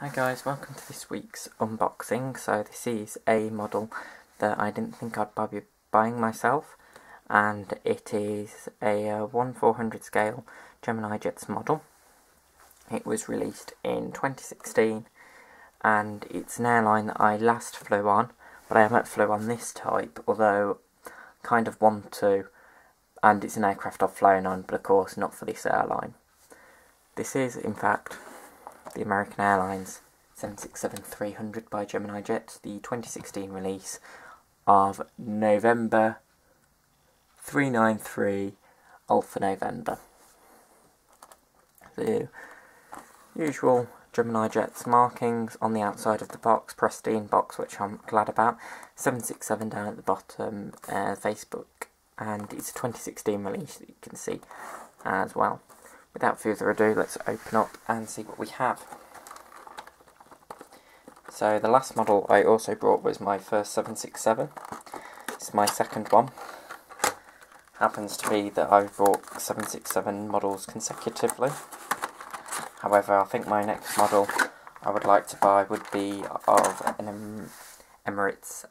Hi guys, welcome to this week's unboxing. So this is a model that I didn't think I'd be buying myself and it is a uh, 1 400 scale Gemini Jets model. It was released in 2016 and it's an airline that I last flew on but I haven't flew on this type although kind of want to and it's an aircraft I've flown on but of course not for this airline. This is in fact the American Airlines 767-300 by Gemini Jets, the 2016 release of November 393 Alpha November. The usual Gemini Jets markings on the outside of the box, pristine box, which I'm glad about. 767 down at the bottom, uh, Facebook, and it's a 2016 release that you can see as well without further ado, let's open up and see what we have. So the last model I also brought was my first 767. It's my second one. Happens to be that I've brought 767 models consecutively. However, I think my next model I would like to buy would be of an Emirates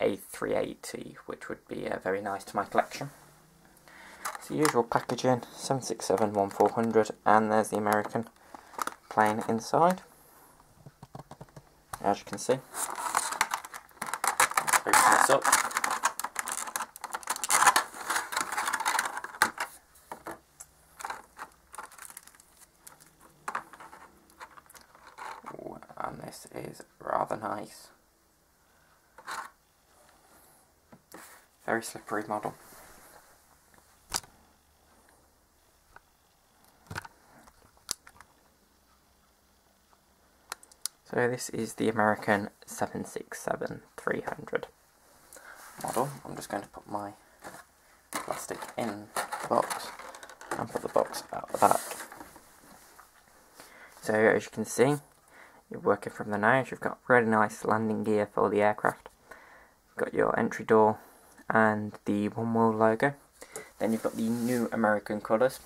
A380, which would be uh, very nice to my collection the usual packaging, 767 1400 and there's the American plane inside. As you can see. Open this up. And this is rather nice. Very slippery model. So this is the American 767-300 model. I'm just going to put my plastic in the box and put the box out the back. So as you can see, you're working from the nose. You've got really nice landing gear for the aircraft. You've got your entry door and the Oneworld logo. Then you've got the new American colours,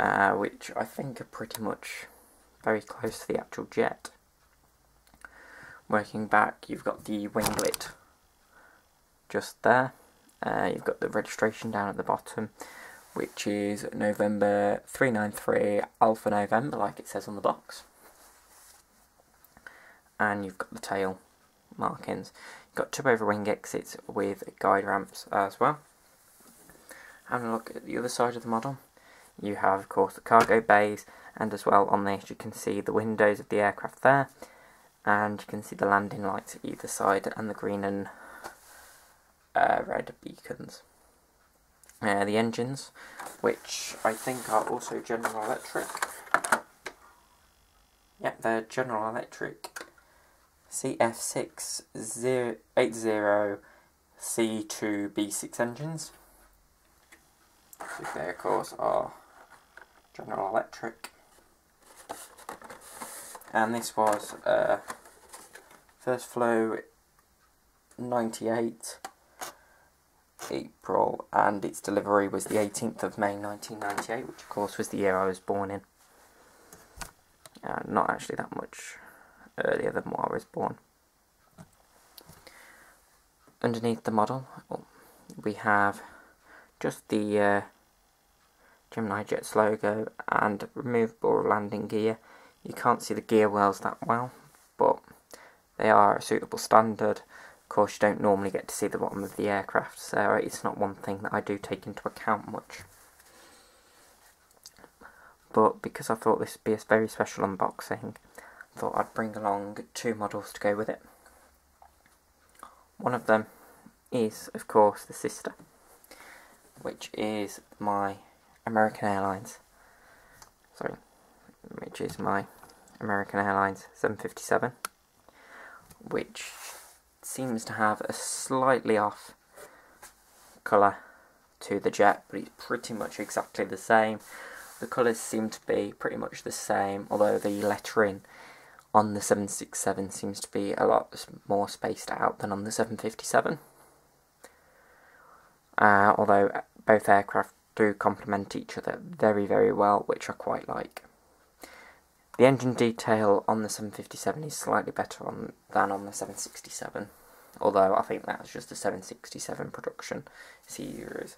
uh, which I think are pretty much very close to the actual jet. Working back, you've got the winglet just there. Uh, you've got the registration down at the bottom, which is November 393 Alpha November, like it says on the box. And you've got the tail markings. You've got two over wing exits with guide ramps as well. Having a look at the other side of the model, you have, of course, the cargo bays and as well on this you can see the windows of the aircraft there and you can see the landing lights at either side and the green and uh, red beacons. Uh, the engines, which I think are also General Electric. Yep, they're General Electric CF6-80C2B6 engines. They, of course, are General Electric. And this was uh, first flow 98 April and its delivery was the 18th of May 1998 which of course was the year I was born in. Uh, not actually that much earlier than what I was born. Underneath the model we have just the uh, Gemini Jets logo and removable landing gear you can't see the gear wells that well, but they are a suitable standard. Of course, you don't normally get to see the bottom of the aircraft, so it's not one thing that I do take into account much. But because I thought this would be a very special unboxing, I thought I'd bring along two models to go with it. One of them is, of course, the sister, which is my American Airlines. Sorry, which is my American Airlines 757, which seems to have a slightly off colour to the jet, but it's pretty much exactly the same. The colours seem to be pretty much the same, although the lettering on the 767 seems to be a lot more spaced out than on the 757. Uh, although both aircraft do complement each other very, very well, which I quite like. The engine detail on the 757 is slightly better on than on the 767, although I think that's just the 767 production series,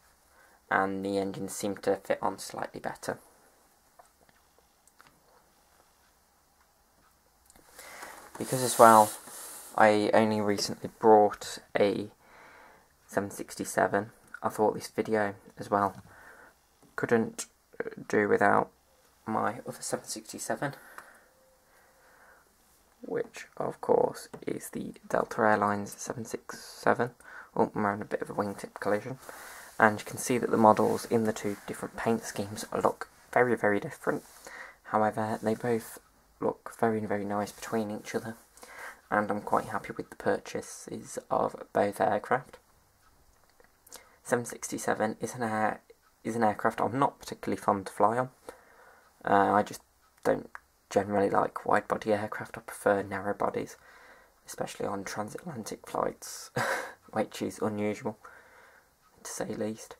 and the engines seem to fit on slightly better. Because as well, I only recently brought a 767, I thought this video as well couldn't uh, do without my other 767 which of course is the Delta Airlines 767 oh I'm having a bit of a wingtip collision. And you can see that the models in the two different paint schemes look very very different. However they both look very very nice between each other. And I'm quite happy with the purchases of both aircraft. 767 is an air is an aircraft I'm not particularly fond to fly on uh, I just don't generally like wide body aircraft. I prefer narrow bodies, especially on transatlantic flights, which is unusual to say least.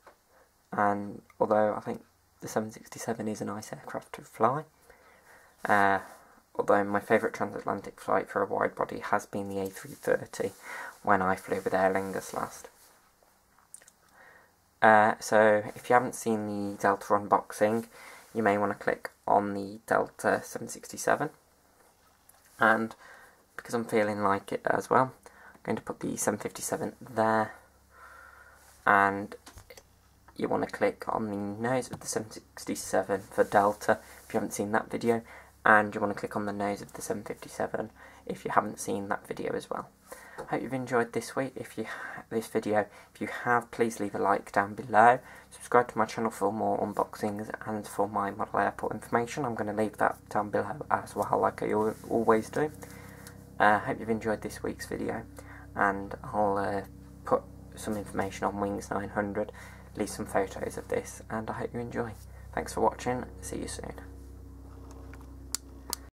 And although I think the 767 is a nice aircraft to fly, uh, although my favourite transatlantic flight for a wide body has been the A330 when I flew with Aer Lingus last. Uh, so if you haven't seen the Delta unboxing, you may want to click on the Delta 767 and because I'm feeling like it as well I'm going to put the 757 there. And you want to click on the nose of the 767 for Delta if you haven't seen that video. And you want to click on the nose of the 757 if you haven't seen that video as well. Hope you've enjoyed this week. If you this video, if you have, please leave a like down below. Subscribe to my channel for more unboxings and for my model airport information. I'm going to leave that down below as well, like I always do. I uh, hope you've enjoyed this week's video, and I'll uh, put some information on Wings 900, leave some photos of this, and I hope you enjoy. Thanks for watching. See you soon.